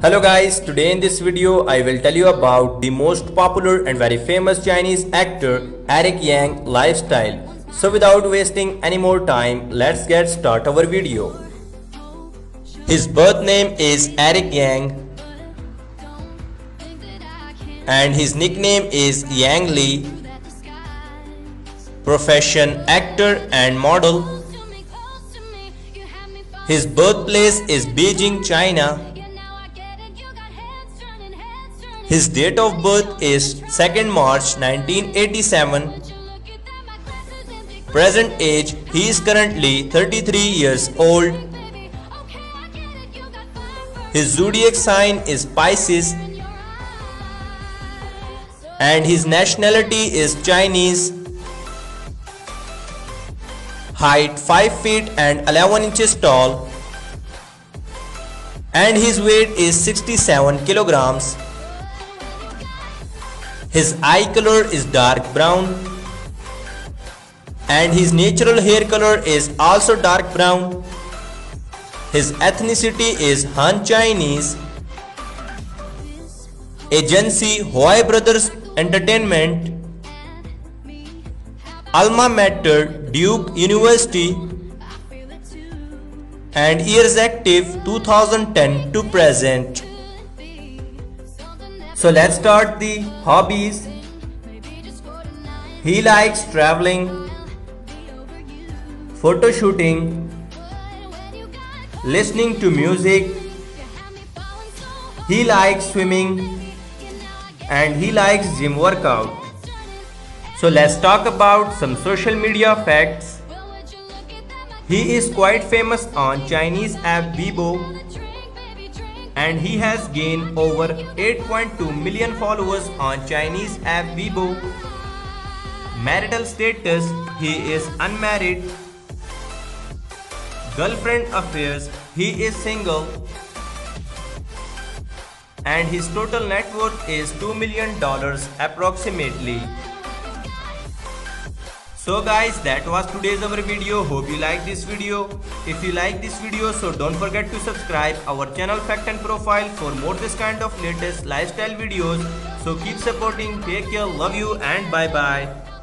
Hello guys, today in this video I will tell you about the most popular and very famous Chinese actor Eric Yang lifestyle. So without wasting any more time, let's get start our video. His birth name is Eric Yang and his nickname is Yang Le. Profession actor and model. His birthplace is Beijing, China. His date of birth is 2nd March 1987. Present age he is currently 33 years old. His zodiac sign is Pisces and his nationality is Chinese. Height 5 feet and 11 inches tall and his weight is 67 kilograms. His eye color is dark brown and his natural hair color is also dark brown. His ethnicity is Han Chinese. Agency Huayi Brothers Entertainment Alma Mater Duke University and years active 2010 to present. So let's start the hobbies. He likes traveling, photo shooting, listening to music. He likes swimming and he likes gym workout. So let's talk about some social media facts. He is quite famous on Chinese app Weibo and he has gained over 8.2 million followers on Chinese app Weibo. Marital status he is unmarried. Girlfriend affairs he is single. And his total net worth is $2 million approximately. So guys that was today's our video. Hope you like this video. If you like this video so don't forget to subscribe our channel fact and profile for more this kind of latest lifestyle videos. So keep supporting. Take care. Love you and bye bye.